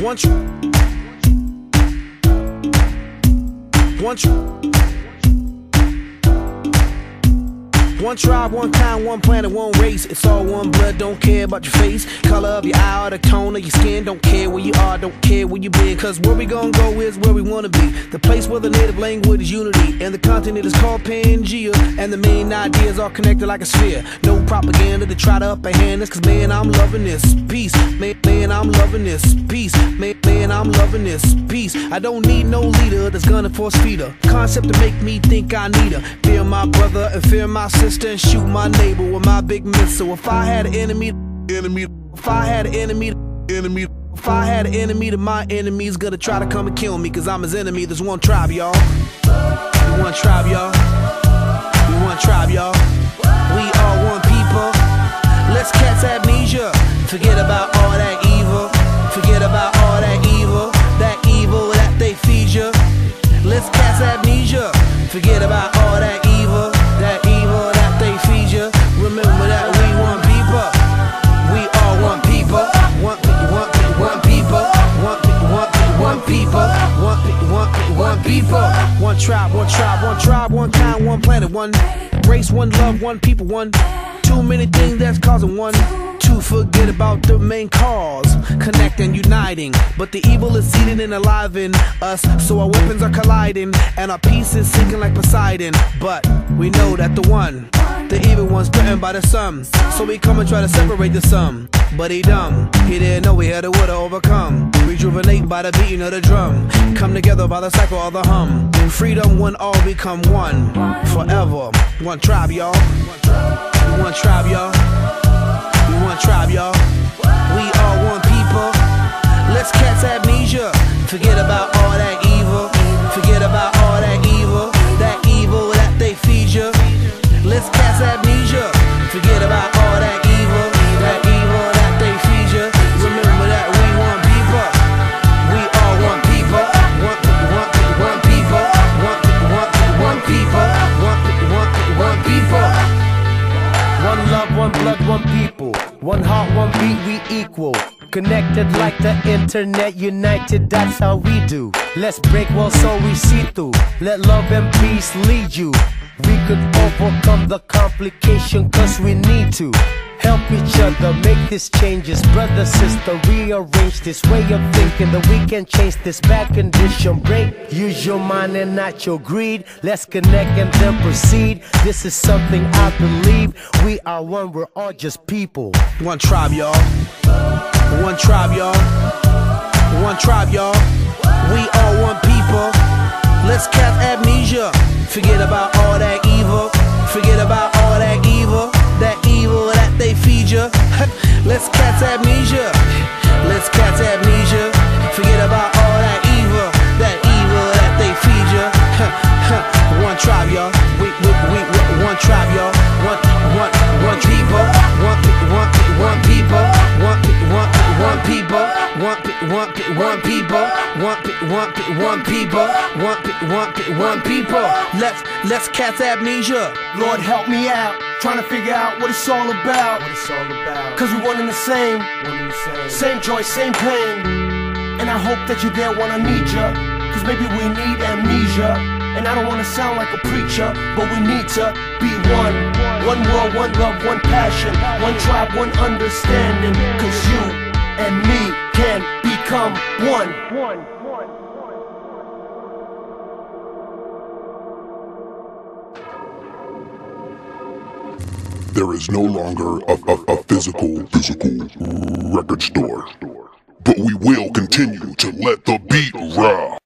Once you Once you One tribe, one kind, one planet, one race. It's all one blood, don't care about your face. Color of your eye or the tone of your skin. Don't care where you are, don't care where you been. Cause where we gonna go is where we wanna be. The place where the native language is unity. And the continent is called Pangea. And the main ideas are connected like a sphere. No propaganda try to upper hand us. Cause man, I'm loving this peace. Man, man, I'm loving this peace. Man, man, I'm loving this peace. I don't need no leader that's gonna force feed her. Concept to make me think I need her. Fear my brother and fear my sister and shoot my neighbor with my big missile. If I had an enemy, enemy. If I had an enemy, enemy. If I had an enemy, then my enemy's gonna try to come and kill me. Cause I'm his enemy. There's one tribe, y'all. One tribe, y'all. Forget about One tribe, one tribe, one tribe, one kind, one planet, one race, one love, one people, one. Too many things that's causing one to forget about the main cause. Connect and uniting. But the evil is seated and alive in us. So our weapons are colliding and our peace is sinking like Poseidon. But we know that the one, the evil one's threatened by the sun. So we come and try to separate the sum. But he dumb. He didn't know he had a will to overcome. Rejuvenate by the beating of the drum. Come together by the cycle of the hum. In freedom when all become one. Forever. One tribe, y'all. One tribe, y'all. One blood, one people. One heart, one beat, we equal. Connected like the internet, united, that's how we do. Let's break walls so we see through. Let love and peace lead you. We could overcome the complication, cause we need to. Help each other make these changes, brother, sister. Rearrange this way of thinking that we can change this bad condition. Break, use your mind and not your greed. Let's connect and then proceed. This is something I believe. We are one, we're all just people. One tribe, y'all. One tribe, y'all. One tribe, y'all. We are one people. Let's catch amnesia. Forget about all that evil. One, one, people. One, one, one people. One, one, one people. Let's let's catch amnesia. Lord help me out, trying to figure out what it's all about. What it's all about. Cause we one in the same, same joy, same pain. And I hope that you're there when I need ya. Cause maybe we need amnesia. And I don't wanna sound like a preacher, but we need to be one. One world, one love, one passion. One tribe, one understanding. Cause you and me can become one. There is no longer a, a, a physical, physical record store. But we will continue to let the beat rock.